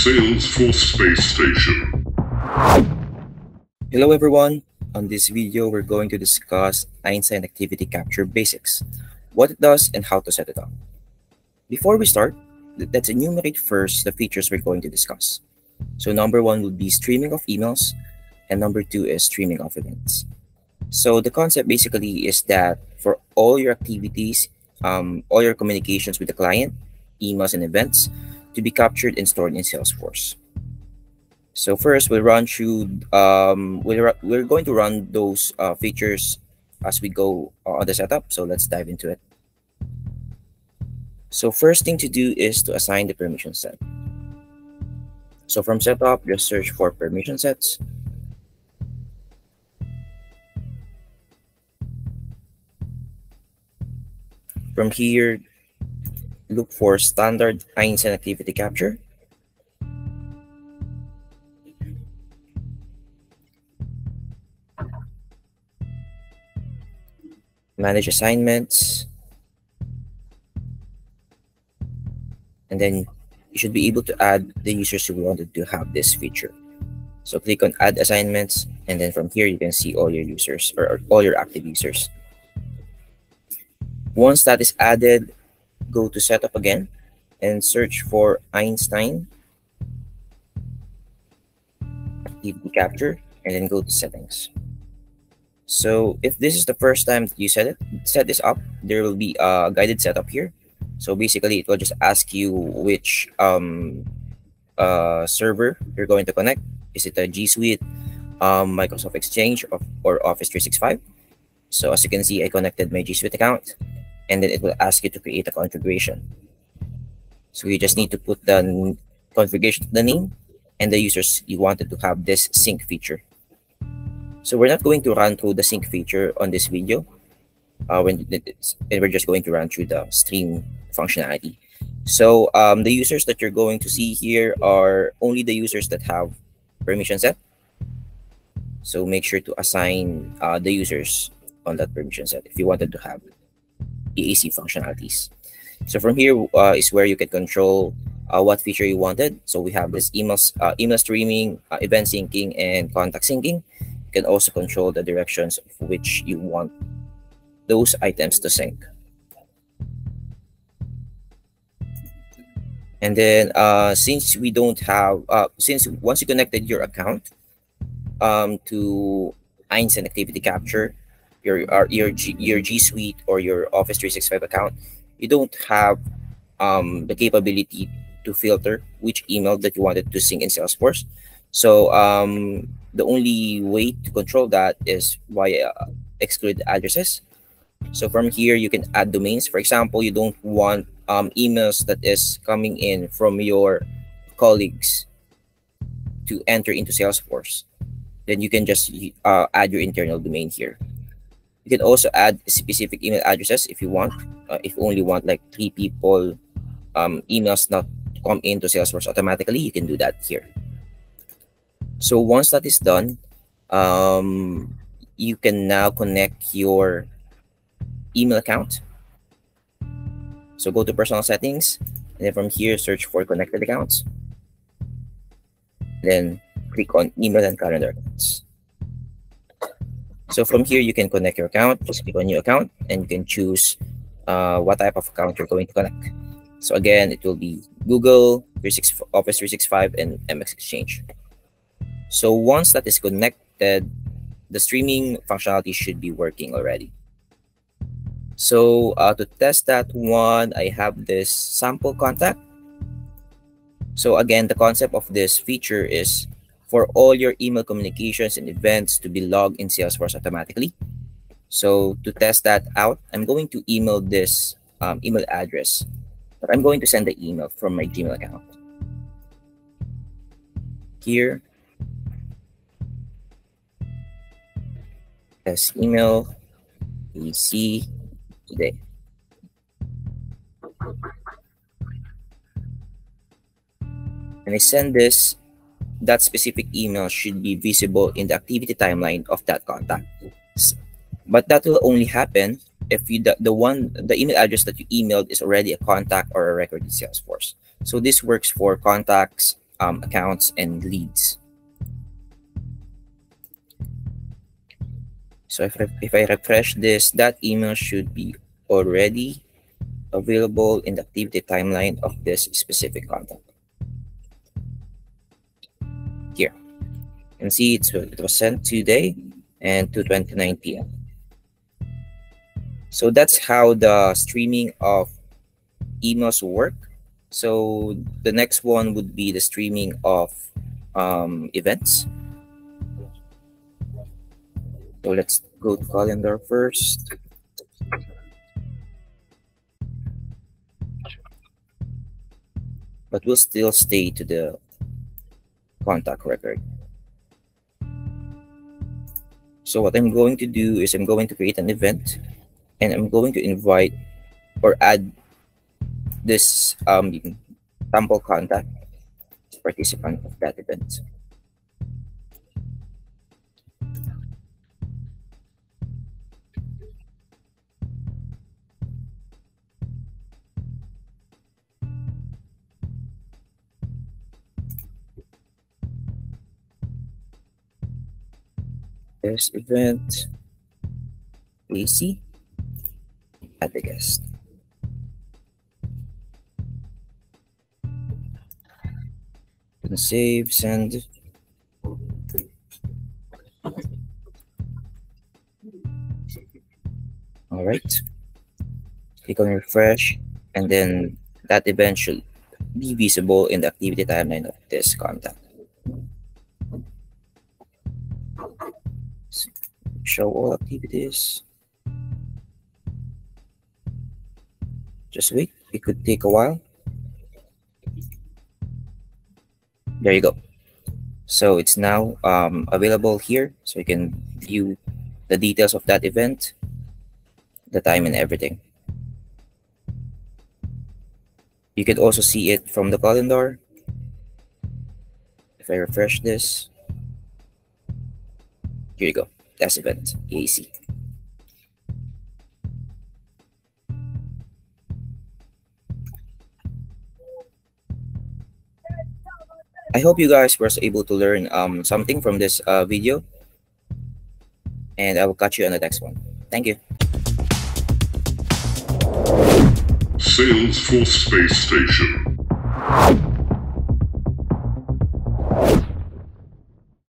Salesforce Space Station. Hello everyone. On this video, we're going to discuss Einstein Activity Capture Basics, what it does and how to set it up. Before we start, let's enumerate first the features we're going to discuss. So number one would be streaming of emails, and number two is streaming of events. So the concept basically is that for all your activities, um, all your communications with the client, emails and events, to be captured and stored in Salesforce. So first, we'll run through. Um, we're we're going to run those uh, features as we go on the setup. So let's dive into it. So first thing to do is to assign the permission set. So from setup, just search for permission sets. From here, look for standard Einstein activity capture. Manage assignments. And then you should be able to add the users who wanted to have this feature. So click on add assignments and then from here you can see all your users or, or all your active users. Once that is added, go to setup again and search for Einstein activity capture and then go to settings. So if this is the first time that you set it, set this up, there will be a guided setup here. So basically it will just ask you which um, uh, server you're going to connect. Is it a G Suite, um, Microsoft Exchange, or Office 365? So as you can see, I connected my G Suite account and then it will ask you to create a configuration. So you just need to put the configuration, the name, and the users you wanted to have this sync feature. So we're not going to run through the sync feature on this video. Uh, when and we're just going to run through the stream functionality. So um, the users that you're going to see here are only the users that have permission set. So make sure to assign uh, the users on that permission set if you wanted to have EAC functionalities. So from here uh, is where you can control uh, what feature you wanted. So we have this email, uh, email streaming, uh, event syncing, and contact syncing. You can also control the directions of which you want those items to sync. And then uh, since we don't have, uh, since once you connected your account um, to Einstein Activity Capture, your your G, your G Suite or your Office 365 account, you don't have um, the capability to filter which email that you wanted to sync in Salesforce. So um, the only way to control that is via exclude addresses. So from here, you can add domains. For example, you don't want um, emails that is coming in from your colleagues to enter into Salesforce. Then you can just uh, add your internal domain here. You can also add specific email addresses if you want. Uh, if you only want like three people um, emails not come into Salesforce automatically, you can do that here. So once that is done, um, you can now connect your email account. So go to personal settings, and then from here, search for connected accounts. Then click on email and calendar accounts. So from here, you can connect your account. Just click on new account and you can choose uh, what type of account you're going to connect. So again, it will be Google, Office 365, and MS Exchange. So once that is connected, the streaming functionality should be working already. So uh, to test that one, I have this sample contact. So again, the concept of this feature is for all your email communications and events to be logged in Salesforce automatically. So to test that out, I'm going to email this um, email address, but I'm going to send the email from my Gmail account. Here, as email PC today. And I send this that specific email should be visible in the activity timeline of that contact. But that will only happen if you the, the one the email address that you emailed is already a contact or a record in Salesforce. So this works for contacts, um, accounts and leads. So if, if I refresh this, that email should be already available in the activity timeline of this specific contact. Can see it's, it was sent today and 2.29 p.m. So that's how the streaming of emails work. So the next one would be the streaming of um, events. So let's go to calendar first. But we'll still stay to the contact record. So what I'm going to do is I'm going to create an event and I'm going to invite or add this um, sample contact participant of that event. This event, AC, add the guest. and save, send. All right. Click on refresh, and then that event should be visible in the activity timeline of this contact. Show all activities. Just wait, it could take a while. there you go. So it's now um, available here so you can view the details of that event the time and everything. You can also see it from the calendar. If I refresh this. Here you go test event I hope you guys were able to learn um, something from this uh, video. And I will catch you on the next one. Thank you. Salesforce Space Station.